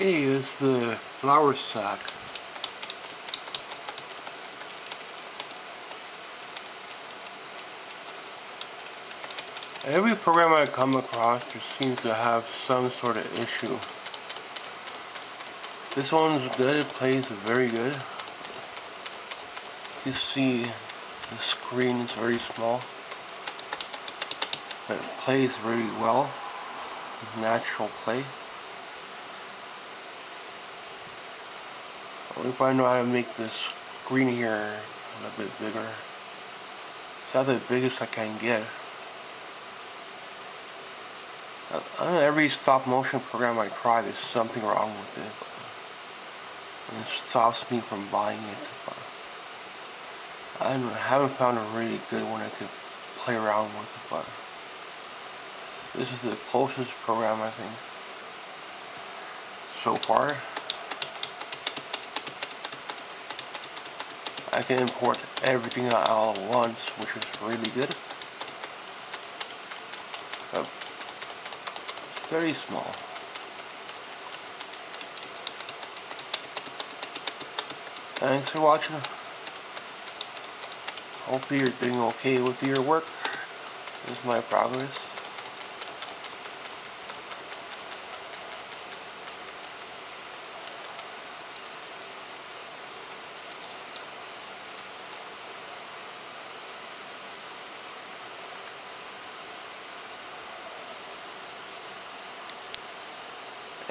Is the flour sack. Every program I come across just seems to have some sort of issue. This one's good, it plays very good. You see the screen is very small. But it plays very well. Natural play. If I know how to make this screen here a little bit bigger. It's not the biggest I can get. Uh, every stop motion program I try, there's something wrong with it. And it stops me from buying it. I haven't found a really good one I could play around with, but this is the closest program I think so far. I can import everything all at once, which is really good. But it's very small. Thanks for watching. Hope you're doing okay with your work. This is my progress.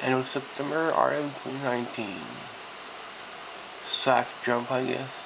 And it was September RM 2019. Sack jump, I guess.